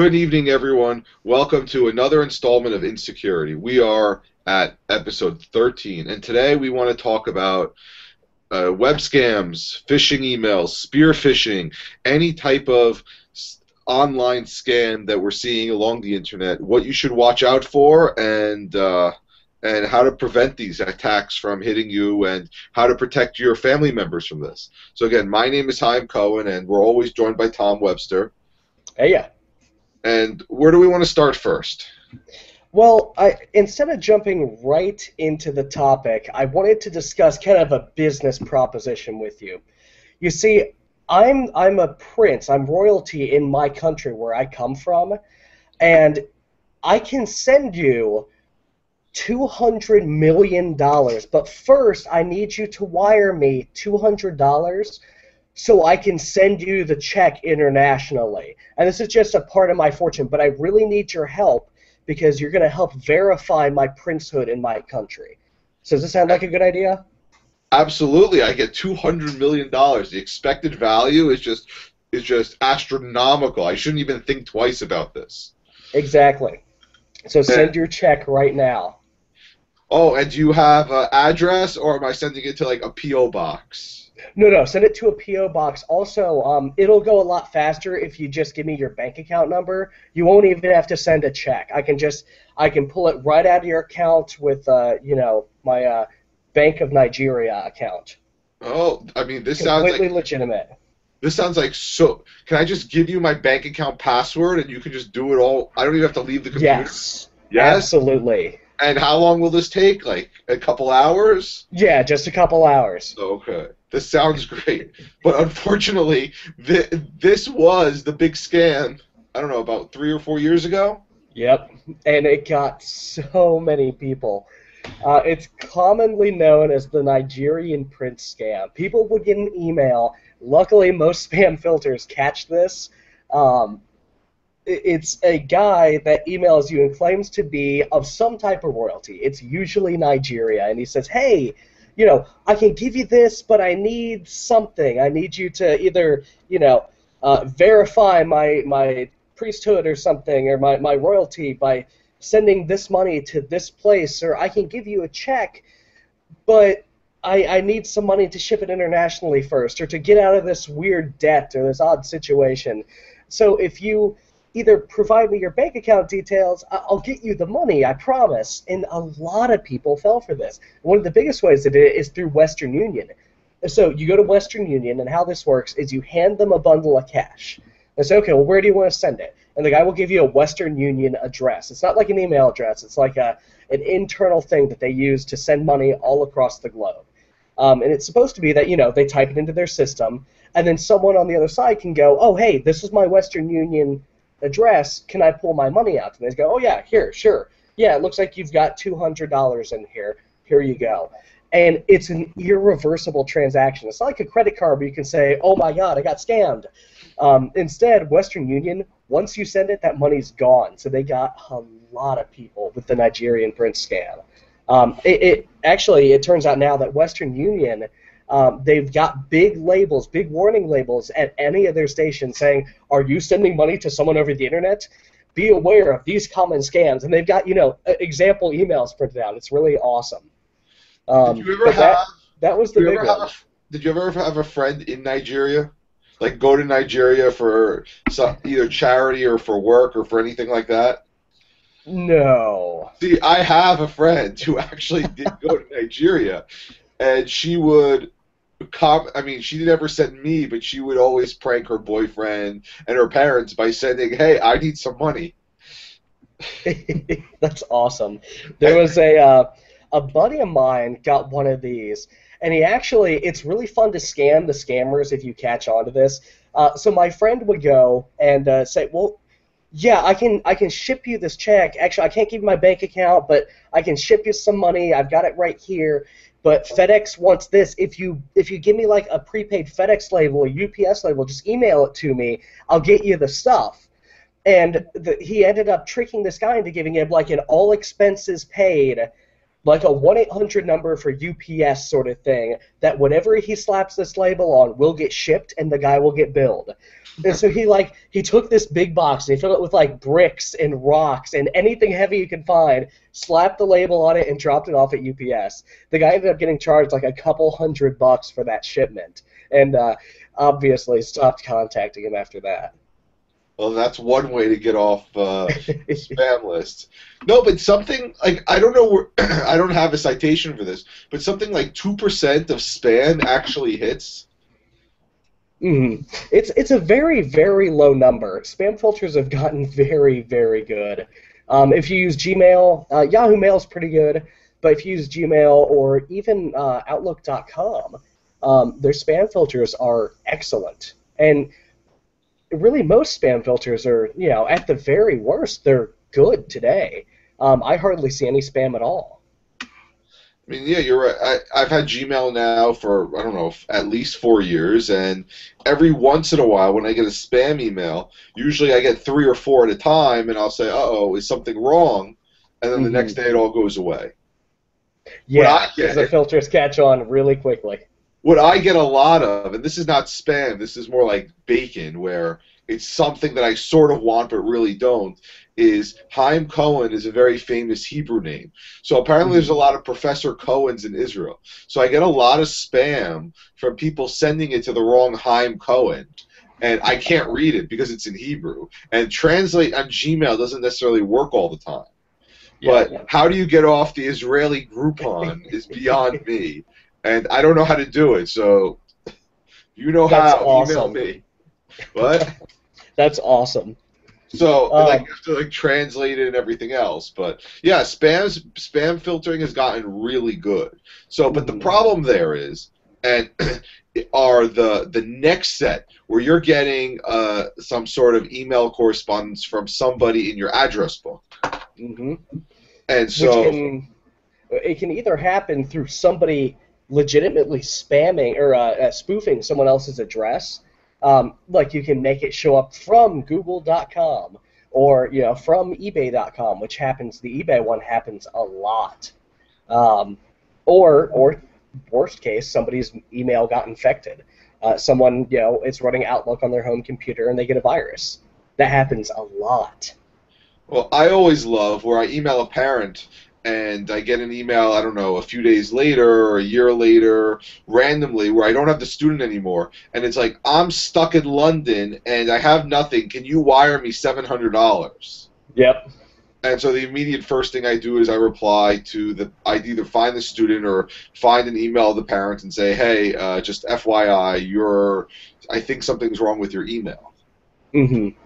Good evening, everyone. Welcome to another installment of Insecurity. We are at episode 13, and today we want to talk about uh, web scams, phishing emails, spear phishing, any type of online scam that we're seeing along the internet, what you should watch out for, and uh, and how to prevent these attacks from hitting you, and how to protect your family members from this. So again, my name is Chaim Cohen, and we're always joined by Tom Webster. Hey, yeah. And where do we want to start first? Well, I, instead of jumping right into the topic, I wanted to discuss kind of a business proposition with you. You see, I'm I'm a prince. I'm royalty in my country where I come from, and I can send you two hundred million dollars. But first, I need you to wire me two hundred dollars so I can send you the check internationally. And this is just a part of my fortune, but I really need your help because you're going to help verify my princehood in my country. So does this sound like a good idea? Absolutely, I get two hundred million dollars. The expected value is just is just astronomical. I shouldn't even think twice about this. Exactly. So send your check right now. Oh, and do you have an address, or am I sending it to like a PO box? No, no, send it to a PO box. Also, um, it'll go a lot faster if you just give me your bank account number. You won't even have to send a check. I can just I can pull it right out of your account with uh, you know my uh, Bank of Nigeria account. Oh, I mean, this sounds Completely like legitimate. this sounds like so. Can I just give you my bank account password and you can just do it all? I don't even have to leave the computer. Yes. Yes. Absolutely. And how long will this take? Like a couple hours? Yeah, just a couple hours. Okay. This sounds great. But unfortunately, th- this was the big scam, I don't know, about three or four years ago? Yep. And it got so many people. Uh, it's commonly known as the Nigerian prince scam. People would get an email. Luckily, most spam filters catch this. Um, it's a guy that emails you and claims to be of some type of royalty. It's usually Nigeria, and he says, "Hey, you know, I can give you this, but I need something. I need you to either, you know, uh, verify my my priesthood or something, or my, my royalty by sending this money to this place, or I can give you a check, but I, I need some money to ship it internationally first, or to get out of this weird debt or this odd situation. So if you either provide me your bank account details, I'll get you the money, I promise. And a lot of people fell for this. One of the biggest ways do it is through Western Union. So you go to Western Union, and how this works is you hand them a bundle of cash. They say, okay, well, where do you want to send it? And the guy will give you a Western Union address. It's not like an email address. It's like a an internal thing that they use to send money all across the globe. Um, and it's supposed to be that you know they type it into their system, and then someone on the other side can go, oh, hey, this is my Western Union address. Can I pull my money out? And they go, oh yeah, here, sure. Yeah, it looks like you've got two hundred dollars in here. Here you go. And it's an irreversible transaction. It's not like a credit card where you can say, "Oh my God, I got scammed." Um, instead, Western Union, once you send it, that money's gone. So they got a lot of people with the Nigerian prince scam. Um, it, it actually it turns out now that Western Union um, they've got big labels, big warning labels at any of their stations saying, "Are you sending money to someone over the internet? Be aware of these common scams." And they've got you know example emails printed out. It's really awesome. Um, did you ever have? that, that was the big have one. a, did you ever have a friend in Nigeria? Like go to Nigeria for some, either charity or for work or for anything like that? No. See, I have a friend who actually did go to Nigeria, and she would. Com- I mean, she never sent me, but she would always prank her boyfriend and her parents by sending, "Hey, I need some money." That's awesome. There was a uh, a buddy of mine got one of these, and he actually it's really fun to scam the scammers if you catch on to this. Uh, so my friend would go and uh, say, "Well, yeah, I can I can ship you this check. Actually, I can't give you my bank account, but I can ship you some money. I've got it right here." But FedEx wants this. If you if you give me like a prepaid FedEx label UPS label, just email it to me. I'll get you the stuff and the, he ended up tricking this guy into giving him like an all expenses paid like a 1 800 number for UPS sort of thing, that whatever he slaps this label on will get shipped and the guy will get billed. And so he like he took this big box and he filled it with like bricks and rocks and anything heavy you can find, slapped the label on it and dropped it off at UPS. The guy ended up getting charged like a couple hundred bucks for that shipment, and uh, obviously stopped contacting him after that. Well, that's one way to get off uh, spam lists. No, but something like I don't know where I don't have a citation for this, but something like two percent of spam actually hits. Mm. It's it's a very very low number. Spam filters have gotten very very good. Um, if you use Gmail, uh, Yahoo Mail is pretty good, but if you use Gmail or even uh, Outlook.com, um, their spam filters are excellent. And really, most spam filters are you know at the very worst they're good today. Um, I hardly see any spam at all. I mean, yeah, you're right. I, I've had Gmail now for I don't know at least four years, and every once in a while, when I get a spam email, usually I get three or four at a time, and I'll say, "Uh oh, is something wrong?" And then mm-hmm. the next day, it all goes away. Yeah, because the filters catch on really quickly. What I get a lot of, and this is not spam, this is more like bacon, where it's something that I sort of want but really don't, is Haim Cohen is a very famous Hebrew name. So apparently there's a mm-hmm. lot of Professor Cohens in Israel. So I get a lot of spam from people sending it to the wrong Haim Cohen. And I can't read it because it's in Hebrew. And translate on Gmail doesn't necessarily work all the time. But yeah. how do you get off the Israeli Groupon is beyond me. And I don't know how to do it. So you know That's how, awesome. email me. What? That's awesome. So um, like you have to like translate it and everything else. But yeah, spam spam filtering has gotten really good. So, but the mm-hmm. problem there is, and are the the next set where you're getting uh, some sort of email correspondence from somebody in your address book. Mm-hmm. And so can, it can either happen through somebody legitimately spamming or uh, uh, spoofing someone else's address um, like you can make it show up from Google.com or you know from eBay.com, which happens. The eBay one happens a lot. Um, or or worst case, somebody's email got infected. Uh, someone you know is running Outlook on their home computer and they get a virus. That happens a lot. Well, I always love where I email a parent and I get an email, I don't know, a few days later or a year later, randomly, where I don't have the student anymore, and it's like, I'm stuck in London and I have nothing. Can you wire me $700? Yep. And so the immediate first thing I do is I reply to the, I'd either find the student or find an email of the parent and say, hey, uh, just FYI, you're, I think something's wrong with your email. Mm-hmm.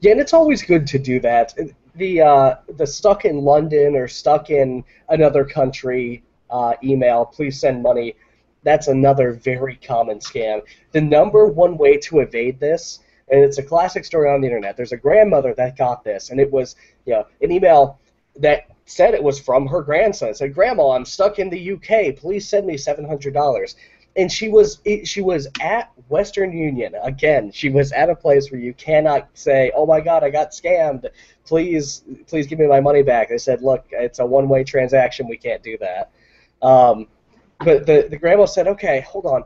Yeah, and it's always good to do that the uh, the stuck in London or stuck in another country uh, email, please send money. That's another very common scam. The number one way to evade this, and it's a classic story on the internet. There's a grandmother that got this, and it was you know an email that said it was from her grandson. It said, "Grandma, I'm stuck in the UK. Please send me seven hundred dollars." And she was she was at Western Union again. She was at a place where you cannot say, "Oh my God, I got scammed. Please, please give me my money back." They said, "Look, it's a one-way transaction. We can't do that." Um, but the the grandma said, "Okay, hold on.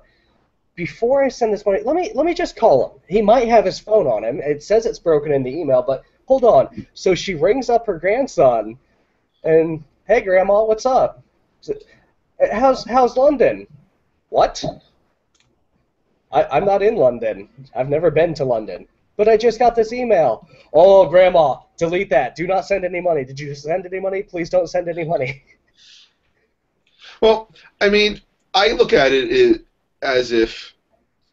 Before I send this money, let me let me just call him. He might have his phone on him. It says it's broken in the email, but hold on." So she rings up her grandson, and hey, Grandma, what's up? How's how's London? What? I, I'm not in London. I've never been to London. But I just got this email. Oh, Grandma, delete that. Do not send any money. Did you send any money? Please don't send any money. Well, I mean, I look at it as if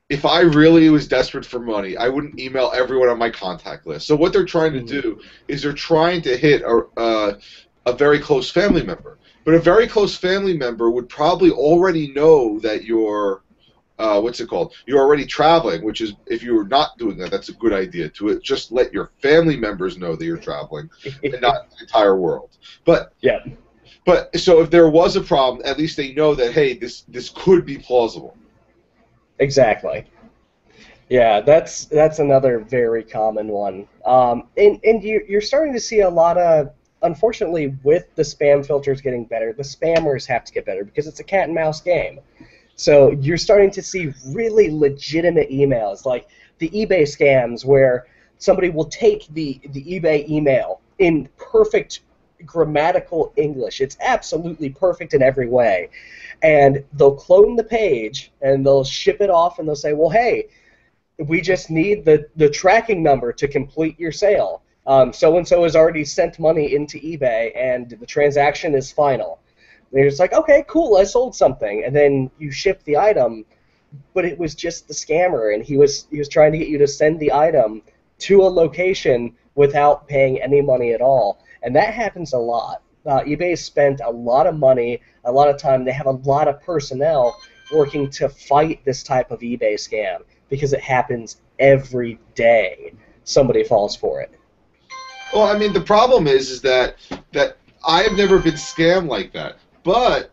if I really was desperate for money, I wouldn't email everyone on my contact list. So what they're trying to mm-hmm. do is they're trying to hit a, uh, a very close family member. But a very close family member would probably already know that you're, uh, what's it called? You're already traveling, which is, if you're not doing that, that's a good idea to it. just let your family members know that you're traveling and not the entire world. But, yeah. But, so if there was a problem, at least they know that, hey, this, this could be plausible. Exactly. Yeah, that's that's another very common one. Um, and and you, you're starting to see a lot of unfortunately, with the spam filters getting better, the spammers have to get better because it's a cat and mouse game. So you're starting to see really legitimate emails, like the eBay scams, where somebody will take the, the eBay email in perfect grammatical English. It's absolutely perfect in every way. And they'll clone the page and they'll ship it off and they'll say, well, hey, we just need the, the tracking number to complete your sale. So and so has already sent money into eBay and the transaction is final. And you're just like, okay, cool, I sold something. And then you ship the item, but it was just the scammer and he was he was trying to get you to send the item to a location without paying any money at all and that happens a lot. Uh, eBay spent a lot of money, a lot of time. They have a lot of personnel working to fight this type of eBay scam because it happens every day. Somebody falls for it. Well, I mean, the problem is, is that that I have never been scammed like that, but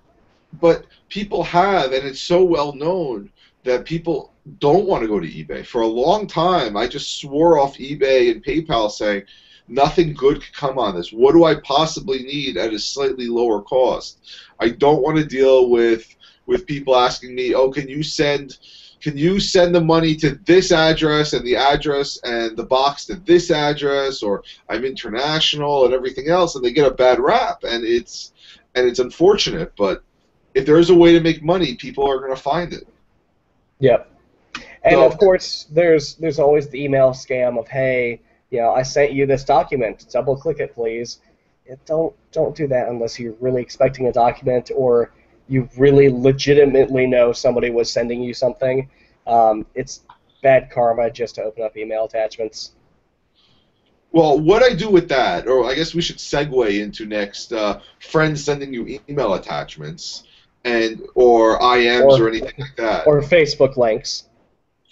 but people have, and it's so well known that people don't want to go to eBay. For a long time, I just swore off eBay and PayPal, saying Nothing good could come on this. What do I possibly need at a slightly lower cost? I don't want to deal with with people asking me, "Oh, can you send can you send the money to this address and the address and the box to this address or I'm international and everything else and they get a bad rap and it's and it's unfortunate, but if there's a way to make money, people are going to find it. Yep. And so, of course, there's there's always the email scam of, "Hey, you know, I sent you this document. Double click it, please. It, don't don't do that unless you're really expecting a document or you really legitimately know somebody was sending you something. Um, it's bad karma just to open up email attachments. Well, what I do with that, or I guess we should segue into next, uh, friends sending you email attachments, and or IMs or, or anything like that, or Facebook links.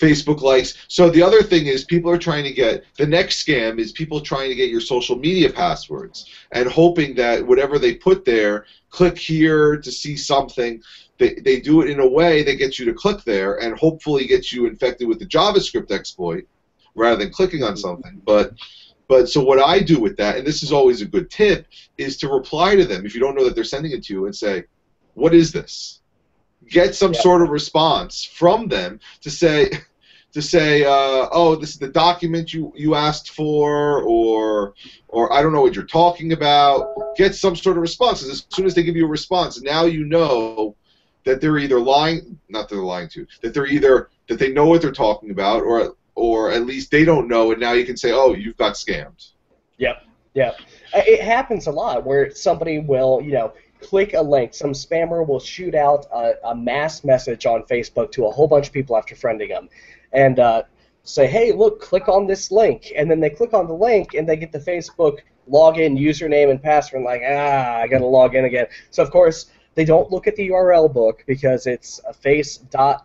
Facebook likes. So the other thing is people are trying to get the next scam is people trying to get your social media passwords and hoping that whatever they put there, click here to see something. They, they do it in a way that gets you to click there and hopefully gets you infected with the JavaScript exploit rather than clicking on something. But but so what I do with that, and this is always a good tip, is to reply to them if you don't know that they're sending it to you and say, "What is this?" Get some yeah. sort of response from them to say to say uh, oh this is the document you, you asked for or or I don't know what you're talking about. Get some sort of response. As soon as they give you a response now you know that they're either lying not that they're lying to that they're either that they know what they're talking about or or at least they don't know and now you can say oh you've got scammed. Yep. Yep. It happens a lot where somebody will you know click a link. Some spammer will shoot out a, a, mass message on Facebook to a whole bunch of people after friending them, and uh, say, "Hey, look, click on this link." And then they click on the link, and they get the Facebook login username and password. And like, ah, I gotta log in again. So of course they don't look at the URL book because it's a face.book.net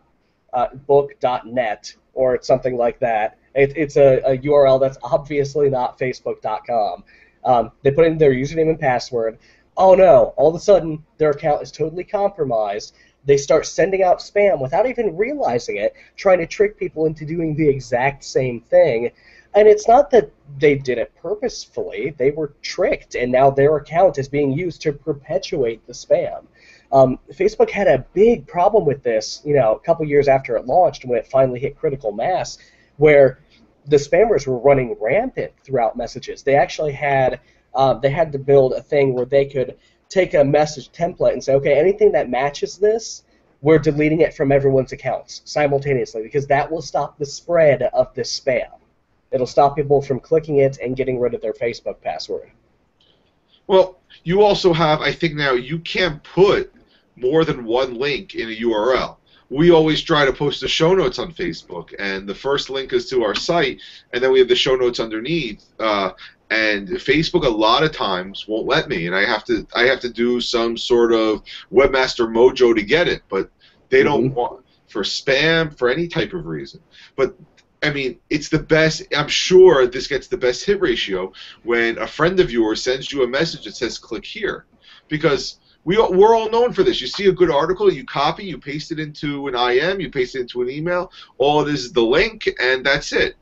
uh, or it's something like that. It, it's a, a, URL that's obviously not Facebook.com. Um, they put in their username and password oh no, all of a sudden their account is totally compromised. They start sending out spam without even realizing it, trying to trick people into doing the exact same thing. And it's not that they did it purposefully, they were tricked, and now their account is being used to perpetuate the spam. Um, Facebook had a big problem with this, you know, a couple years after it launched when it finally hit critical mass, where the spammers were running rampant throughout messages. They actually had uh, they had to build a thing where they could take a message template and say, okay, anything that matches this, we're deleting it from everyone's accounts simultaneously because that will stop the spread of this spam. It'll stop people from clicking it and getting rid of their Facebook password. Well, you also have, I think now, you can't put more than one link in a URL. We always try to post the show notes on Facebook, and the first link is to our site, and then we have the show notes underneath. Uh, and Facebook a lot of times won't let me, and I have to I have to do some sort of webmaster mojo to get it, but they don't mm-hmm. want for spam for any type of reason. But I mean, it's the best. I'm sure this gets the best hit ratio when a friend of yours sends you a message that says "click here," because we we're all known for this. You see a good article, you copy, you paste it into an IM, you paste it into an email. All it is is the link, and that's it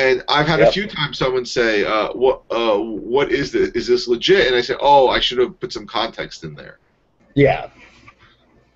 And I've had a few times someone say, uh, "What? Uh, what is this? Is this legit?" And I say, "Oh, I should have put some context in there." Yeah.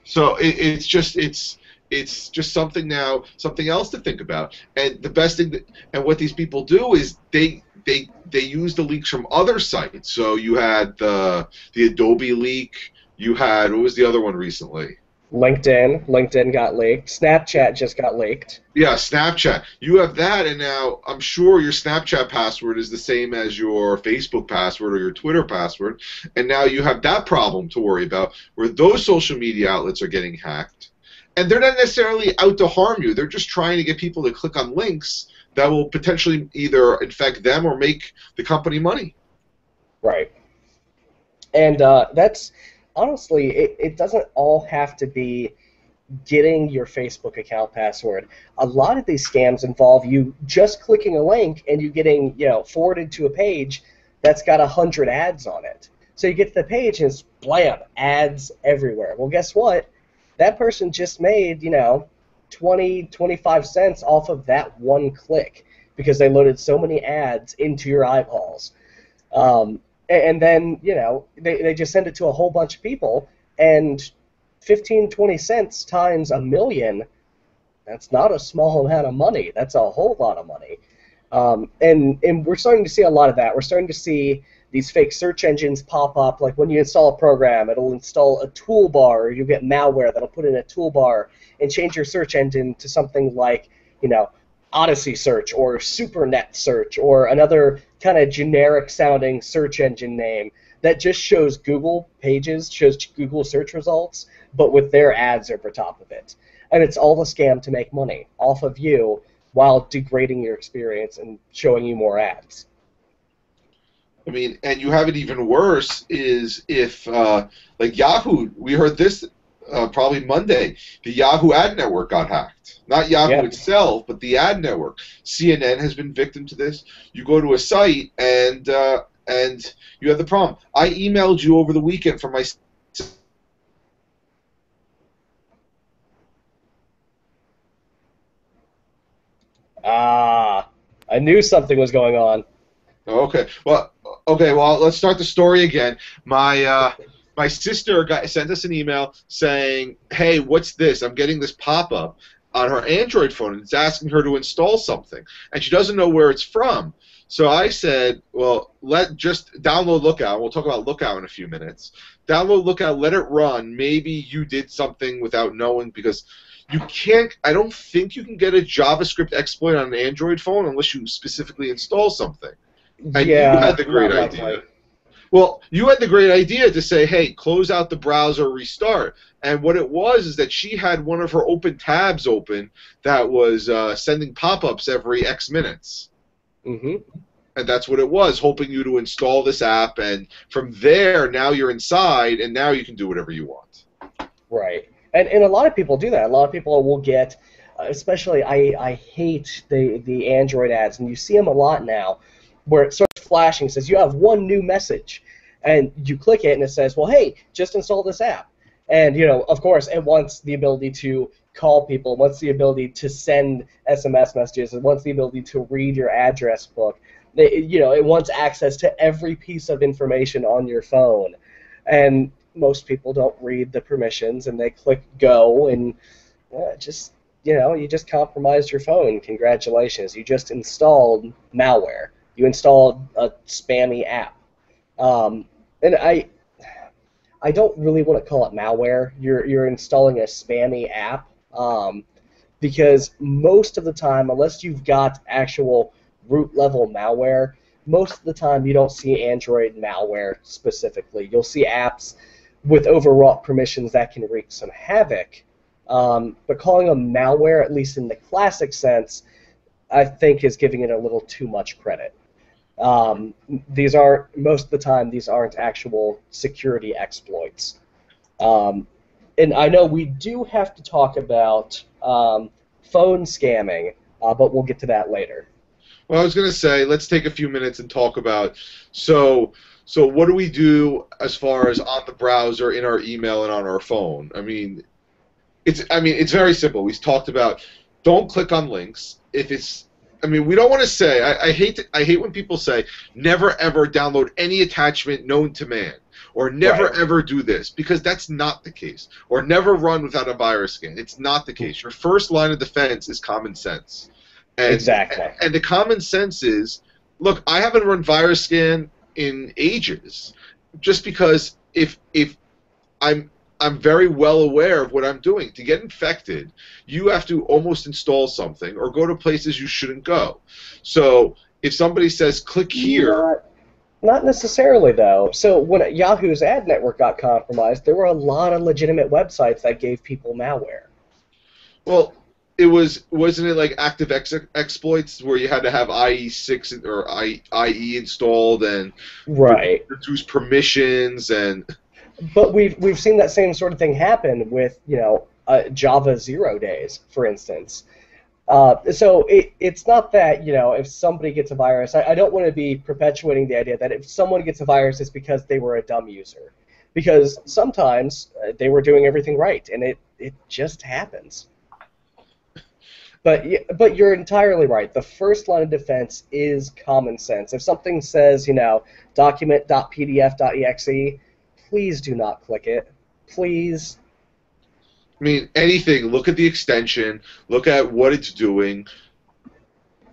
So it, it's just it's it's just something now, something else to think about. And the best thing, that, and what these people do is they they they use the leaks from other sites. So you had the the Adobe leak. You had what was the other one recently? LinkedIn. LinkedIn got leaked. Snapchat just got leaked. Yeah, Snapchat. You have that, and now I'm sure your Snapchat password is the same as your Facebook password or your Twitter password, and now you have that problem to worry about, where those social media outlets are getting hacked, and they're not necessarily out to harm you. They're just trying to get people to click on links that will potentially either infect them or make the company money. Right. And uh, that's honestly, it, it doesn't all have to be getting your Facebook account password. A lot of these scams involve you just clicking a link and you getting, you know, forwarded to a page that's got a hundred ads on it. So you get to the page and it's blam, ads everywhere. Well, guess what? That person just made, you know, 20, 25 cents off of that one click because they loaded so many ads into your eyeballs. Um, and then, you know, they, they just send it to a whole bunch of people, and 15, 20 cents times a million, that's not a small amount of money. That's a whole lot of money. Um, and, and we're starting to see a lot of that. We're starting to see these fake search engines pop up. Like when you install a program, it'll install a toolbar, you get malware that'll put in a toolbar and change your search engine to something like, you know, Odyssey search or SuperNet search or another kind of generic sounding search engine name that just shows Google pages, shows Google search results, but with their ads over top of it. And it's all a scam to make money off of you while degrading your experience and showing you more ads. I mean, and you have it even worse is if, uh, like Yahoo, we heard this uh, probably Monday, the Yahoo ad network got hacked. Not Yahoo Yeah. itself, but the ad network. CNN has been victim to this. You go to a site and uh, and you have the problem. I emailed you over the weekend from my Ah, I knew something was going on. Okay. Well, okay. Well, let's start the story again. My uh, my sister got sent us an email saying, "Hey, what's this? I'm getting this pop-up on her Android phone, and it's asking her to install something, and she doesn't know where it's from." So I said, "Well, let just download Lookout. We'll talk about Lookout in a few minutes. Download Lookout, let it run. Maybe you did something without knowing because." You can't. I don't think you can get a JavaScript exploit on an Android phone unless you specifically install something. And yeah, you had the great idea. Well, you had the great idea to say, "Hey, close out the browser, restart." And what it was is that she had one of her open tabs open that was uh, sending pop-ups every X minutes, hmm and that's what it was, hoping you to install this app. And from there, now you're inside, and now you can do whatever you want. Right. And and a lot of people do that. A lot of people will get, uh, especially I, I hate the the Android ads, and you see them a lot now, where it starts flashing, says you have one new message, and you click it, and it says, well, hey, just install this app, and you know, of course, it wants the ability to call people, it wants the ability to send SMS messages, it wants the ability to read your address book. They, you know, it wants access to every piece of information on your phone, and most people don't read the permissions and they click go and uh, just you know you just compromised your phone. Congratulations you just installed malware you install a spammy app um, and i i don't really want to call it malware you're you're installing a spammy app um, because most of the time unless you've got actual root level malware most of the time you don't see android malware specifically you'll see apps with overwrought permissions that can wreak some havoc. Um, but calling them malware, at least in the classic sense, I think is giving it a little too much credit. Um, these aren't most of the time these aren't actual security exploits. Um, and I know we do have to talk about um, phone scamming, uh, but we'll get to that later. Well, I was going to say, let's take a few minutes and talk about so so what do we do as far as on the browser, in our email, and on our phone? I mean, it's I mean it's very simple. We've talked about don't click on links if it's I mean, we don't want to say. I, I hate. To, I hate when people say never ever download any attachment known to man, or never Right. ever do this because that's not the case. Or never run without a virus scan. It's not the case. Your first line of defense is common sense. And, Exactly. And the common sense is, look, I haven't run virus scan in ages, just because if if I'm I'm very well aware of what I'm doing. To get infected, you have to almost install something or go to places you shouldn't go. So if somebody says click here, Not, not necessarily, though. So when Yahoo's ad network got compromised, there were a lot of legitimate websites that gave people malware. well, it was wasn't it like active ex- exploits where you had to have IE6 or IE installed and Right. reduce permissions and But we've we've seen that same sort of thing happen with you know uh, Java zero days, for instance. Uh, so it, it's not that you know if somebody gets a virus, I, I don't want to be perpetuating the idea that if someone gets a virus, it's because they were a dumb user, because sometimes uh, they were doing everything right, and it it just happens. But but you're entirely right. The first line of defense is common sense. If something says you know document.pdf.exe, please do not click it. Please. I mean, anything. Look at the extension. Look at what it's doing.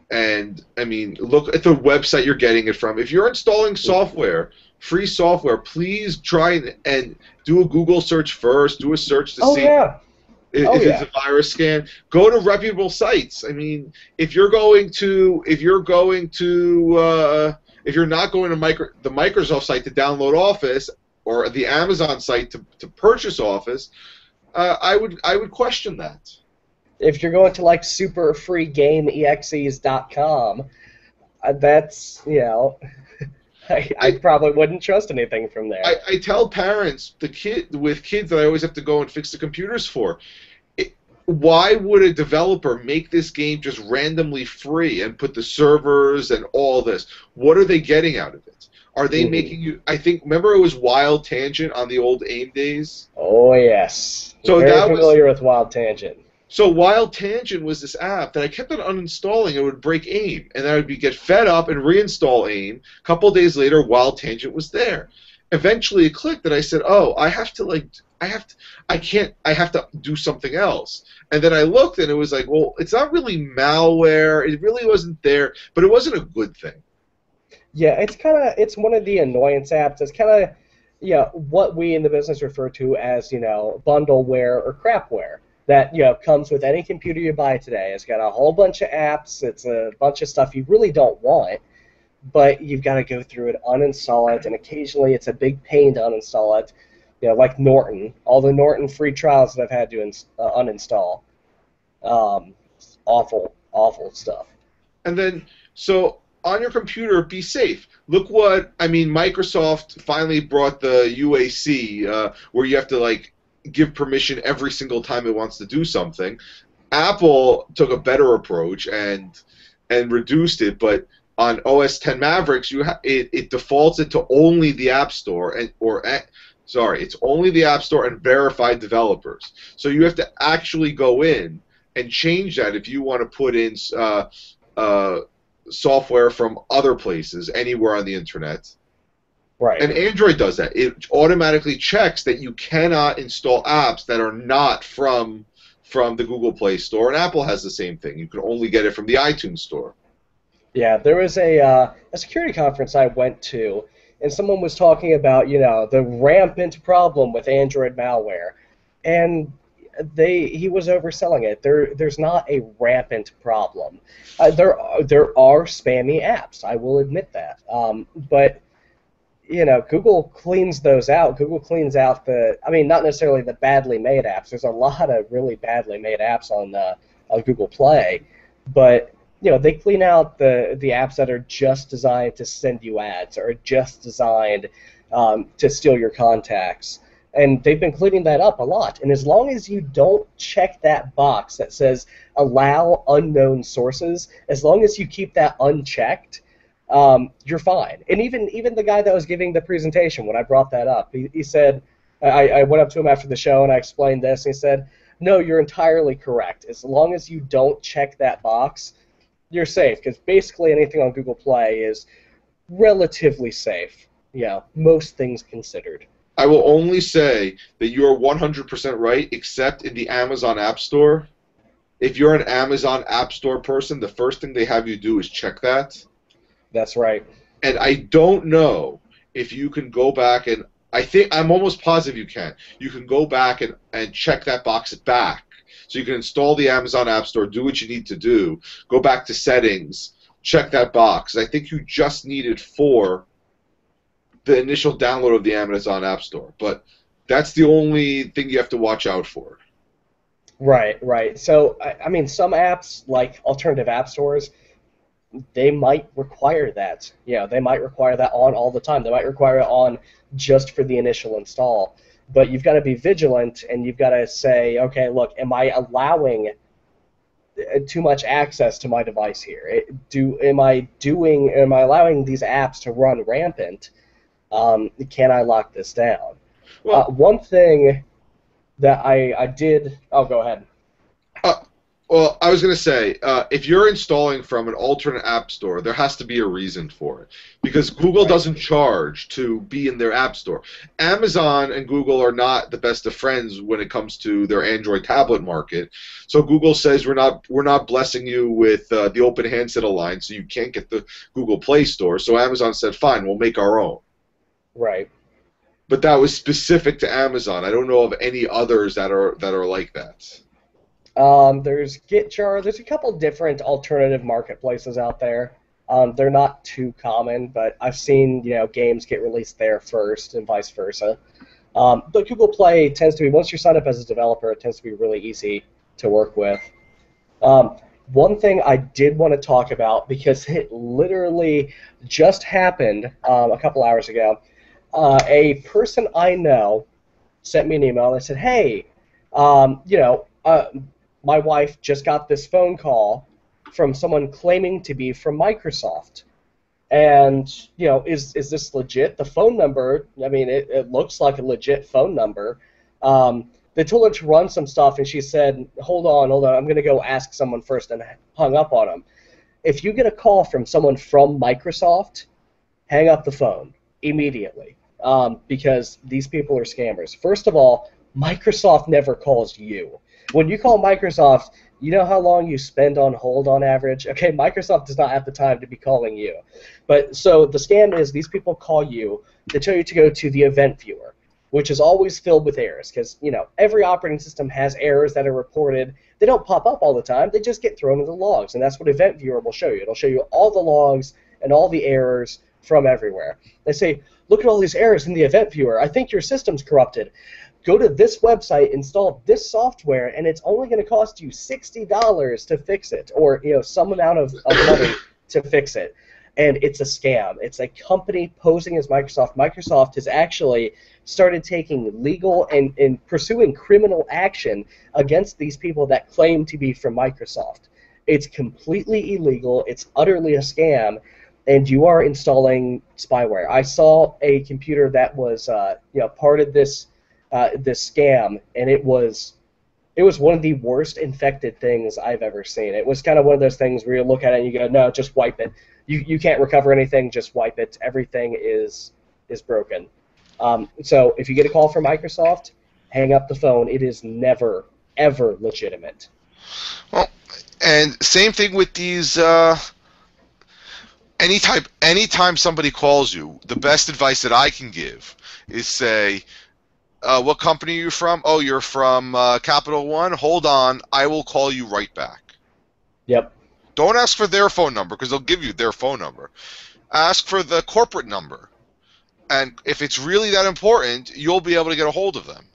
And I mean, look at the website you're getting it from. If you're installing software, free software, please try and, and do a Google search first. Do a search to Oh see yeah. if, Oh, if yeah. it's a virus scan. Go to reputable sites. I mean, if you're going to if you're going to uh, if you're not going to micro, the Microsoft site to download Office or the Amazon site to, to purchase Office, uh, I would I would question that. If you're going to like superfreegameexes.com, uh, that's you know, I, I I- probably wouldn't trust anything from there. I, I tell parents the kid with kids that I always have to go and fix the computers for. It, why would a developer make this game just randomly free and put the servers and all this? What are they getting out of it? Are they Mhm. making you? I think remember it was Wild Tangent on the old AIM days. oh yes. So Very that was- familiar with Wild Tangent. So Wild Tangent was this app that I kept on uninstalling. It would break AIM, and I would be get fed up and reinstall AIM. A couple days later, Wild Tangent was there. Eventually, it clicked, that I said, "Oh, I have to like, I have to, I can't, I have to do something else." And then I looked, and it was like, "Well, it's not really malware. It really wasn't there, but it wasn't a good thing." Yeah, it's kind of it's one of the annoyance apps. It's kind of yeah what we in the business refer to as you know bundleware or crapware that you know comes with any computer you buy today. It's got a whole bunch of apps. It's a bunch of stuff you really don't want, but you've got to go through it, uninstall it, and occasionally it's a big pain to uninstall it. You know, like Norton, all the Norton free trials that I've had to ins- uh, uninstall. Um, awful, awful stuff. And then, so on your computer, be safe. Look what I mean. Microsoft finally brought the UAC, uh, where you have to like give permission every single time it wants to do something. Apple took a better approach and and reduced it, but on OS 10 Mavericks, you ha- it, it defaults it to only the App Store and or sorry, it's only the App Store and verified developers. So you have to actually go in and change that if you want to put in uh, uh, software from other places anywhere on the internet. Right. And Android does that. It automatically checks that you cannot install apps that are not from from the Google Play Store, and Apple has the same thing. You can only get it from the iTunes Store. Yeah, there was a uh, a security conference I went to, and someone was talking about you know the rampant problem with Android malware, and they he was overselling it. There there's not a rampant problem. Uh, there are, there are spammy apps. I will admit that. Um, but you know, Google cleans those out. Google cleans out the, I mean, not necessarily the badly made apps. There's a lot of really badly made apps on uh, on Google Play, but you know, they clean out the the apps that are just designed to send you ads or just designed um, to steal your contacts. And they've been cleaning that up a lot. And as long as you don't check that box that says allow unknown sources, as long as you keep that unchecked, um, you're fine. And even even the guy that was giving the presentation when I brought that up, he, he said, I, I went up to him after the show and I explained this, and he said, "No, you're entirely correct. As long as you don't check that box, you're safe because basically anything on Google Play is relatively safe. Yeah, most things considered. I will only say that you are 100% right, except in the Amazon App Store. If you're an Amazon App Store person, the first thing they have you do is check that. That's right. And I don't know if you can go back and I think I'm almost positive you can. You can go back and, and check that box back. So you can install the Amazon App Store, do what you need to do, go back to settings, check that box. I think you just needed for the initial download of the Amazon App Store. But that's the only thing you have to watch out for. Right, right. So, I, I mean, some apps, like alternative app stores, they might require that. Yeah, they might require that on all the time. They might require it on just for the initial install. But you've got to be vigilant and you've got to say, okay, look, am I allowing uh, too much access to my device here? Do am I doing? Am I allowing these apps to run rampant? Um, can I lock this down? Well, uh, one thing that I I did. Oh, go ahead. Uh, well, I was going to say, uh, if you're installing from an alternate app store, there has to be a reason for it. Because Google doesn't charge to be in their app store. Amazon and Google are not the best of friends when it comes to their Android tablet market. So Google says we're not we're not blessing you with uh, the Open Handset Alliance, so you can't get the Google Play Store. So Amazon said, fine, we'll make our own. Right. But that was specific to Amazon. I don't know of any others that are that are like that. Um, there's GetJar. There's a couple different alternative marketplaces out there. Um, they're not too common, but I've seen you know games get released there first and vice versa. Um, but Google Play tends to be once you're signed up as a developer, it tends to be really easy to work with. Um, one thing I did want to talk about because it literally just happened um, a couple hours ago. Uh, a person I know sent me an email and said, "Hey, um, you know, uh, my wife just got this phone call from someone claiming to be from Microsoft. And, you know, is, is this legit? The phone number, I mean, it, it looks like a legit phone number. Um, they told her to run some stuff, and she said, hold on, hold on, I'm going to go ask someone first, and hung up on him. If you get a call from someone from Microsoft, hang up the phone immediately um, because these people are scammers. First of all, Microsoft never calls you when you call Microsoft, you know how long you spend on hold on average? Okay, Microsoft does not have the time to be calling you. But so the scam is these people call you, they tell you to go to the event viewer, which is always filled with errors because, you know, every operating system has errors that are reported. They don't pop up all the time, they just get thrown into the logs, and that's what event viewer will show you. It'll show you all the logs and all the errors from everywhere. They say, look at all these errors in the event viewer. I think your system's corrupted go to this website, install this software, and it's only going to cost you sixty dollars to fix it, or you know some amount of, of money to fix it. And it's a scam. It's a company posing as Microsoft. Microsoft has actually started taking legal and, and pursuing criminal action against these people that claim to be from Microsoft. It's completely illegal. It's utterly a scam, and you are installing spyware. I saw a computer that was, uh, you know, part of this uh, this scam, and it was it was one of the worst infected things I've ever seen. It was kind of one of those things where you look at it and you go, no, just wipe it. You you can't recover anything, just wipe it. Everything is is broken. Um, so if you get a call from Microsoft, hang up the phone. It is never ever legitimate. Well, and same thing with these. Uh, any type, anytime somebody calls you, the best advice that I can give is say, uh, what company are you from? Oh, you're from uh, Capital One. Hold on, I will call you right back. Yep. Don't ask for their phone number because they'll give you their phone number. Ask for the corporate number, and if it's really that important, you'll be able to get a hold of them.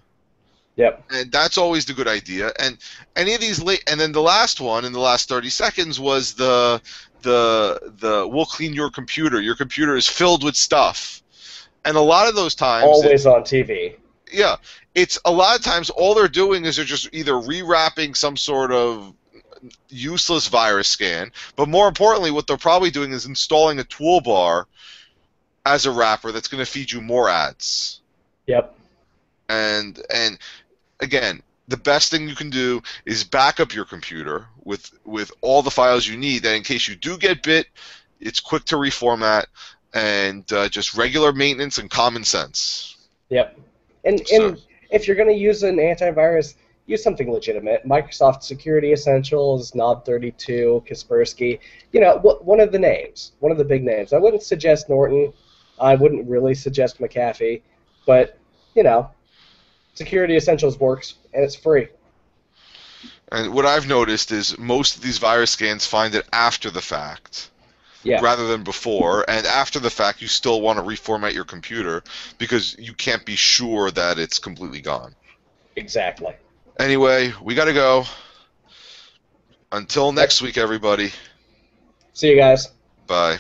Yep. And that's always the good idea. And any of these late, and then the last one in the last 30 seconds was the the the we'll clean your computer. Your computer is filled with stuff. And a lot of those times always it, on TV yeah, it's a lot of times all they're doing is they're just either rewrapping some sort of useless virus scan, but more importantly, what they're probably doing is installing a toolbar as a wrapper that's going to feed you more ads. Yep. And and again, the best thing you can do is back up your computer with with all the files you need. That in case you do get bit, it's quick to reformat and uh, just regular maintenance and common sense. Yep. And So- and if you're going to use an antivirus, use something legitimate. Microsoft Security Essentials, Nod32, Kaspersky. You know, wh- one of the names, one of the big names. I wouldn't suggest Norton. I wouldn't really suggest McAfee, but you know, Security Essentials works and it's free. And what I've noticed is most of these virus scans find it after the fact. Yeah. rather than before. And after the fact, you still want to reformat your computer because you can't be sure that it's completely gone. Exactly. Anyway, we got to go. Until next week, everybody. See you guys. Bye.